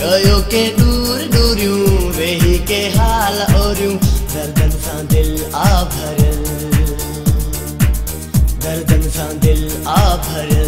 कयो के दूर दूरियूं, वेही के हाल औरियूं। दर्दन सा दिल आ भरल। दर्दन सा दिल आ भरियल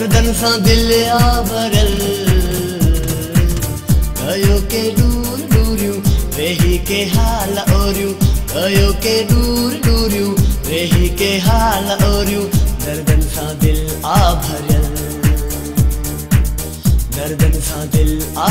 दर्दन सां दिल आ भरल कयो के दूर दूरियूं वेही के हाल ओरियूं। कयो के दूर दूरियूं वेही के हाल ओरियूं। दर्दन सां दिल आ भरल दर्दन सां दिल आ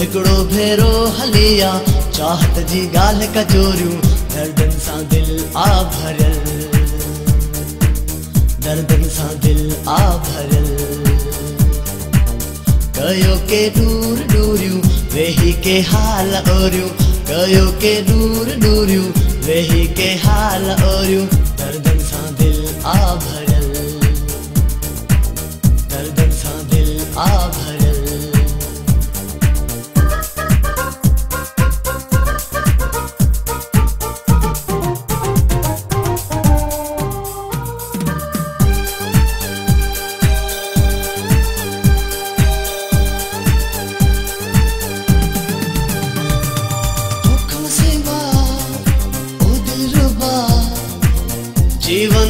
हिकिड़ो भेरो हलिया, चाहत जी ॻाल्हि कचोरियूं, दर्दन सां दिल आ भरियल दर्दन सां दिल आ भरियल कयो के दूर दूरियूं, वेही के हाल ओरियूं। कयो के दूर दूरियूं, वेही के हाल ओरियूं, दर्दन सां दिल आ भरियल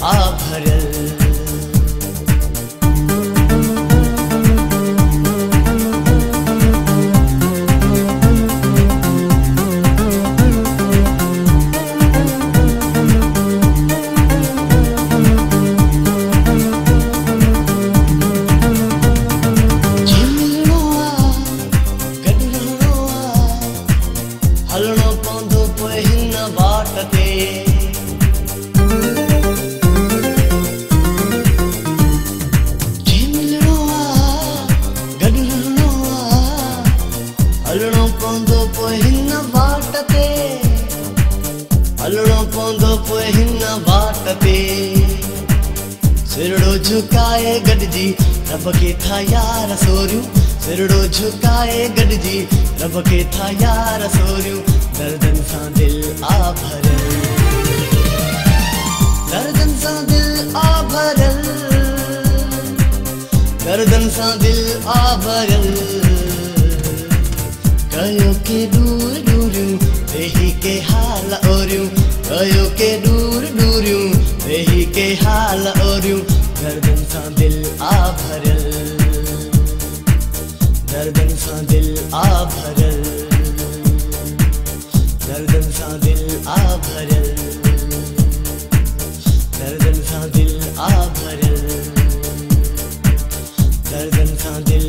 दिल हलणो पवंदो पोइ हिन बाट ते सिरड़ो झुकाए गॾिजी, रब खे था यार सोरियूं। सिरड़ो झुकाए गॾिजी, रब खे था यार सोरियूं। दर्दन सां दिल आ भरियल दर्दन सां दिल आ भरियल गर्दन सां दिल आ भरियल कयो के दूर दूरियूं वेही के हाल ओरियूं कयो के दूर दूरियूं वेही के हाल ओरियूं दर्दन सां दिल आ भरियल दर्दन सां दिल आ भरियल दर्दन सां दिल आ भरियल दर्दन सां दिल आ भरियल दर्दन सां दिल